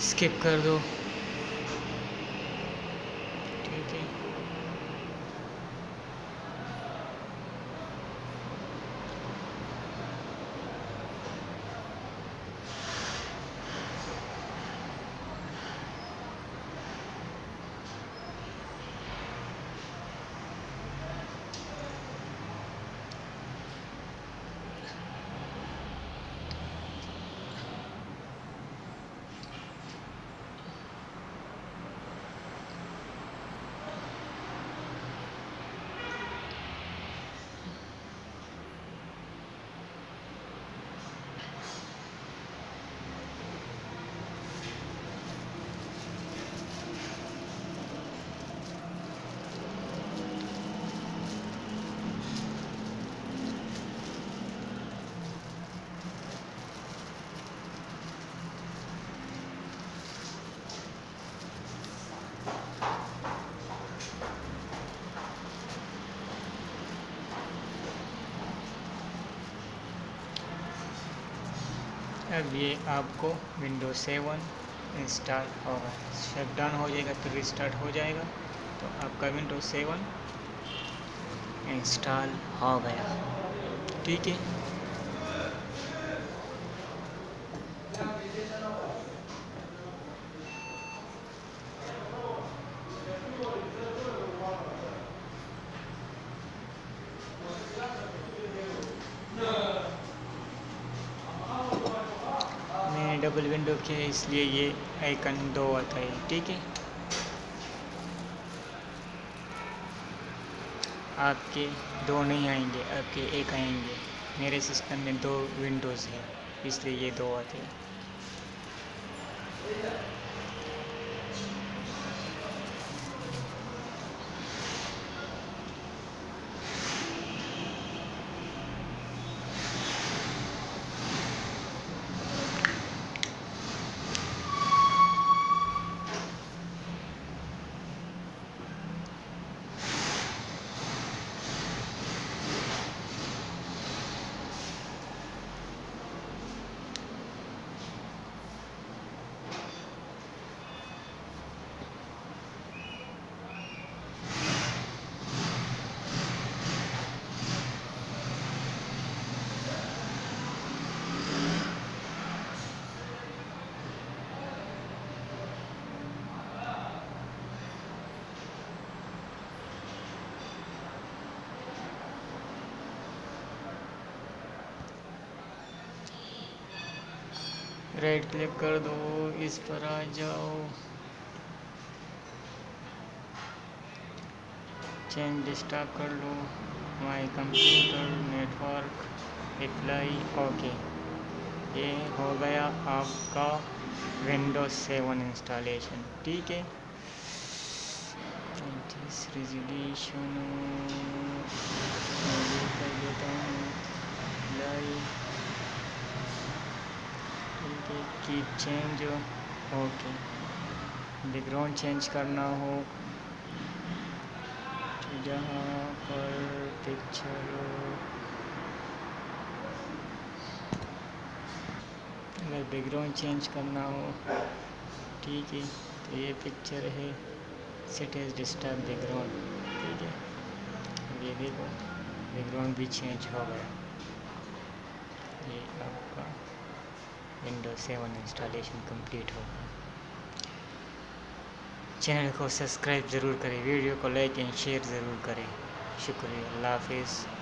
Skip कर दो ठीक है अब ये आपको विंडो सेवन इंस्टॉल होगा शट डाउन हो जाएगा तो रिस्टार्ट हो जाएगा। तो आपका विंडो सेवन इंस्टॉल हो गया। ठीक है? डबल विंडो के है इसलिए ये आइकन दो आता है, ठीक है? आपके दो नहीं आएँगे, आपके एक आएँगे। मेरे सिस्टम में दो विंडोज़ हैं, इसलिए ये दो आते हैं। राइट क्लिक कर दो, इस पर आ जाओ। चेंज डिस्टर्ब कर लो। My computer network apply okay ये हो गया आपका विंडोज़ सेवन इंस्टॉलेशन ठीक है? रेजोल्यूशन कर देता हूँ live keep change okay background change करना हो तो जहाँ पर पिक्चर अगर बैकग्राउंड चेंज करना हो, ठीक है तो ये पिक्चर है सेट इज़ डिस्टर्ब बैकग्राउंड ठीक है। अब ये देखो बैकग्राउंड भी चेंज हो गया। ये आपका विंडोज़ सेवन इंस्टॉलेशन कंप्लीट होगा चैनल को सब्सक्राइब ज़रूर करें वीडियो को लाइक एंड शेयर ज़रूर करें। शुक्रिया, अल्लाह हाफिज़।